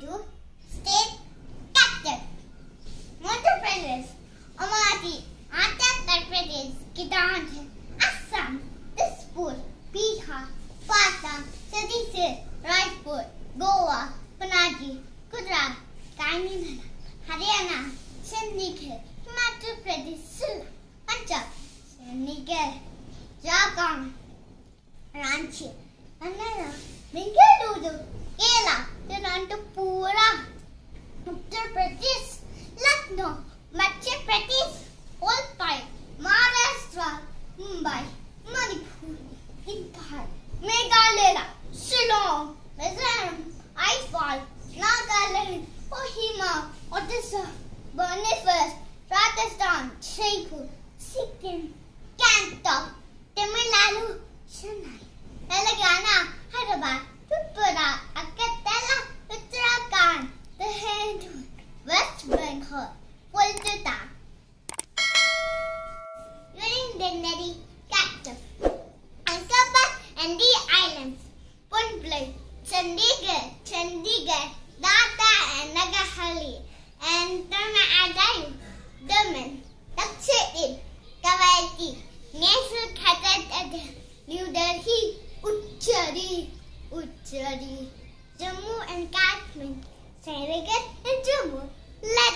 going to state captain. Motor Pradesh, Amati, Uttar Pradesh, Kidanj, Assam, Dispur, Bihar, Patna, Chhattisgarh, Raipur, Goa, Panaji, Gujarat, Tamil Haryana, Chandigarh, Himachal Pradesh, Sula. Punjab, Chandigarh, Jharkhand, Ranchi, Bangalore, Bengaluru. Mumbai, Imphal, Meghalaya, Odisha, Rajasthan, Jaipur, Sikkim, Gangtok, Tamil Nadu, Chennai, Telangana, Hyderabad, Uttarakhand, West Bengal, Kolkata. The Chandigarh, Chandigarh, Dhaka and Nagahalli, and Tamil Daman, Dakshin, Kavaratti, National Capital, New Delhi, Uchchari, Uchchari, Jammu and Kashmir, Srinagar and Jammu, Leh.